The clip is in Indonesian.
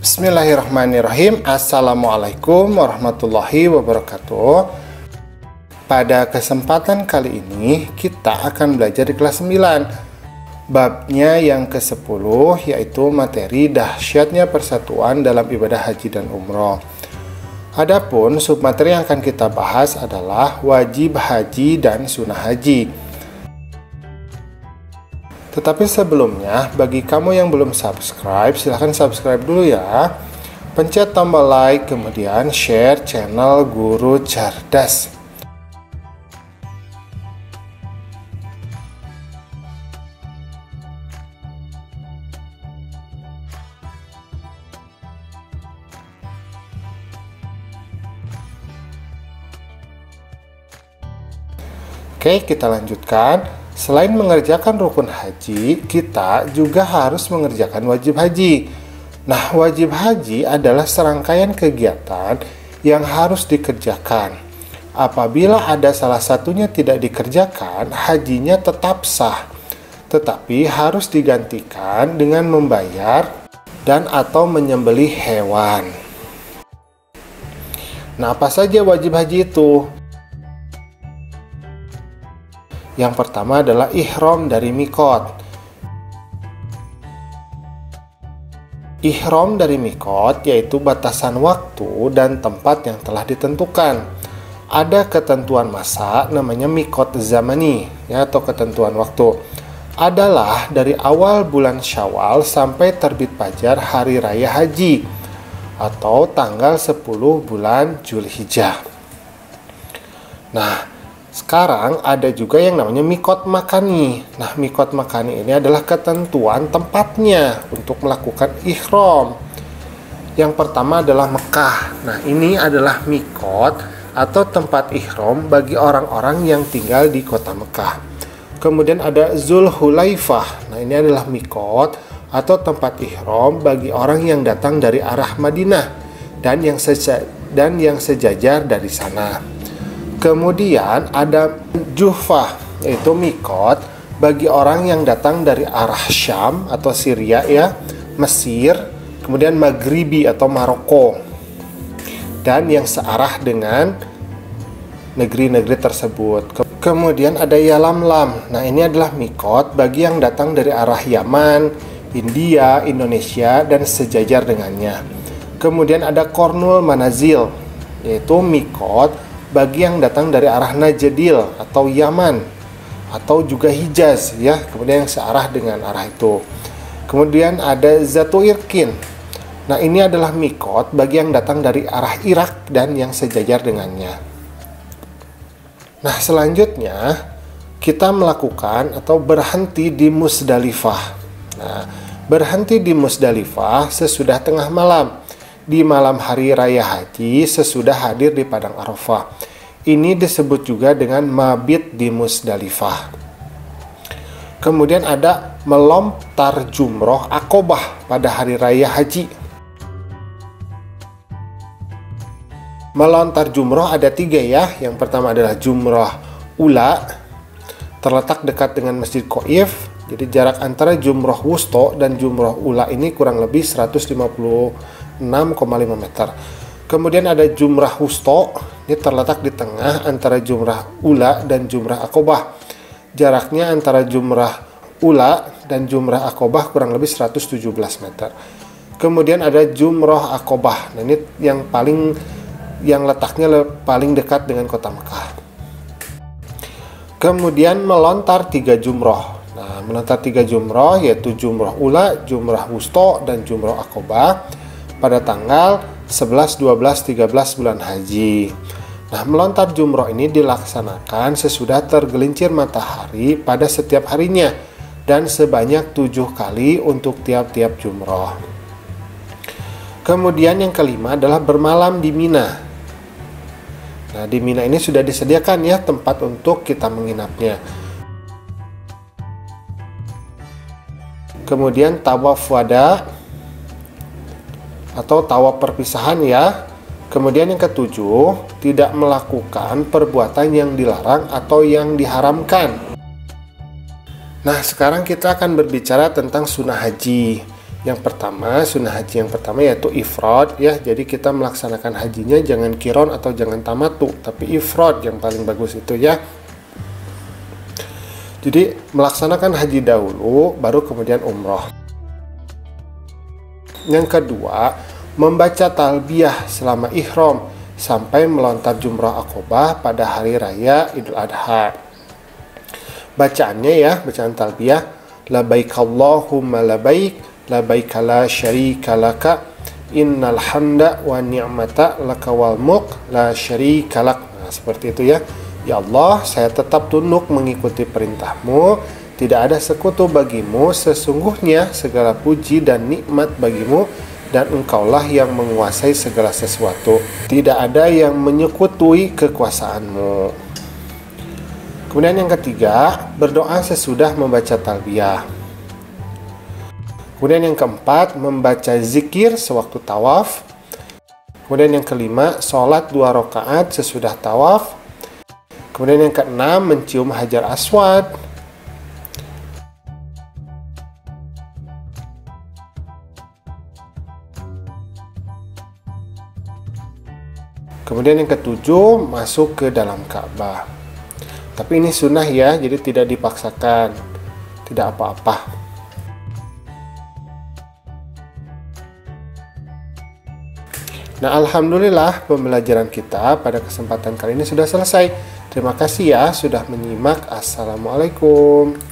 Bismillahirrahmanirrahim. Assalamualaikum warahmatullahi wabarakatuh. Pada kesempatan kali ini kita akan belajar di kelas 9 Babnya yang ke-10 yaitu materi dahsyatnya persatuan dalam ibadah haji dan umroh. Adapun submateri yang akan kita bahas adalah wajib haji dan sunnah haji tetapi sebelumnya, bagi kamu yang belum subscribe, silahkan subscribe dulu ya. Pencet tombol like, kemudian share channel Guru Cerdas. Oke, kita lanjutkan. Selain mengerjakan rukun haji, kita juga harus mengerjakan wajib haji. Nah, wajib haji adalah serangkaian kegiatan yang harus dikerjakan. Apabila ada salah satunya tidak dikerjakan, hajinya tetap sah, tetapi harus digantikan dengan membayar dan atau menyembelih hewan. Nah, apa saja wajib haji itu? Yang pertama adalah ihram dari mikot. Ihram dari mikot yaitu batasan waktu dan tempat yang telah ditentukan. Ada ketentuan masa namanya mikot zamani ya atau ketentuan waktu. Adalah dari awal bulan Syawal sampai terbit fajar hari raya haji atau tanggal 10 bulan Julhijjah. Nah, sekarang ada juga yang namanya mikot makani. Nah, mikot makani ini adalah ketentuan tempatnya untuk melakukan ihram. Yang pertama adalah Mekah. Nah, ini adalah mikot atau tempat ihram bagi orang-orang yang tinggal di kota Mekah. Kemudian ada Zulhulaifah. Nah, ini adalah mikot atau tempat ihram bagi orang yang datang dari arah Madinah dan yang seja dan yang sejajar dari sana. Kemudian ada Juhfah, yaitu mikot bagi orang yang datang dari arah Syam atau Syria ya, Mesir, kemudian Maghribi atau Maroko. Dan yang searah dengan negeri-negeri tersebut. Kemudian ada Yalamlam. Nah, ini adalah mikot bagi yang datang dari arah Yaman, India, Indonesia, dan sejajar dengannya. Kemudian ada Kornul Manazil, yaitu mikot bagi yang datang dari arah Najdil atau Yaman atau juga Hijaz ya. Kemudian yang searah dengan arah itu. Kemudian ada Zatu Irkin. Nah ini adalah mikot bagi yang datang dari arah Irak dan yang sejajar dengannya. Nah selanjutnya kita melakukan atau berhenti di Musdalifah. Nah berhenti di Musdalifah sesudah tengah malam di malam hari raya haji sesudah hadir di padang Arafah. Ini disebut juga dengan mabit di Musdalifah. Kemudian ada melontar jumroh akobah pada hari raya haji. Melontar jumroh ada tiga ya. Yang pertama adalah jumroh ula, terletak dekat dengan Masjid Qoif. Jadi jarak antara jumroh wusto dan jumroh ula ini kurang lebih 150 6,5 meter. Kemudian ada jumrah wusto, ini terletak di tengah antara jumrah ula dan jumrah akobah. Jaraknya antara jumrah ula dan jumrah akobah kurang lebih 117 meter. Kemudian ada jumrah akobah. Nah, ini yang paling yang letaknya paling dekat dengan kota Mekah. Kemudian melontar tiga jumroh. Nah, melontar tiga jumroh yaitu jumroh ula, jumroh wusto, dan jumroh akobah pada tanggal 11, 12, 13 bulan haji. Nah, melontar jumroh ini dilaksanakan sesudah tergelincir matahari pada setiap harinya dan sebanyak tujuh kali untuk tiap-tiap jumroh. Kemudian yang kelima adalah bermalam di Mina. Nah, di Mina ini sudah disediakan ya tempat untuk kita menginapnya. Kemudian tawaf wada atau tawa perpisahan ya. Kemudian yang ketujuh, tidak melakukan perbuatan yang dilarang atau yang diharamkan. Nah, sekarang kita akan berbicara tentang sunnah haji. Yang pertama, sunnah haji yang pertama yaitu ifrad ya. Jadi kita melaksanakan hajinya jangan kiron atau jangan tamatu, tapi ifrad yang paling bagus itu ya. Jadi melaksanakan haji dahulu baru kemudian umroh. Yang kedua, membaca talbiyah selama ihram sampai melontar jumrah akobah pada hari raya Idul Adha. Bacaannya ya, bacaan talbiyah, labaik Allahumma labaik labaik la syarika laka innal hamda wa ni'mata laka wal mulk la syarika lak nah, seperti itu ya ya Allah saya tetap tunduk mengikuti perintahmu tidak ada sekutu bagimu sesungguhnya segala puji dan nikmat bagimu dan engkaulah yang menguasai segala sesuatu tidak ada yang menyekutui kekuasaanmu kemudian yang ketiga berdoa sesudah membaca talbiyah Kemudian yang keempat, membaca zikir sewaktu tawaf. Kemudian yang kelima, sholat dua rakaat sesudah tawaf. Kemudian yang keenam, mencium hajar aswad. Kemudian yang ketujuh, masuk ke dalam Ka'bah. Tapi ini sunnah ya, jadi tidak dipaksakan. Tidak apa-apa. Nah, alhamdulillah pembelajaran kita pada kesempatan kali ini sudah selesai. Terima kasih ya sudah menyimak. Assalamualaikum.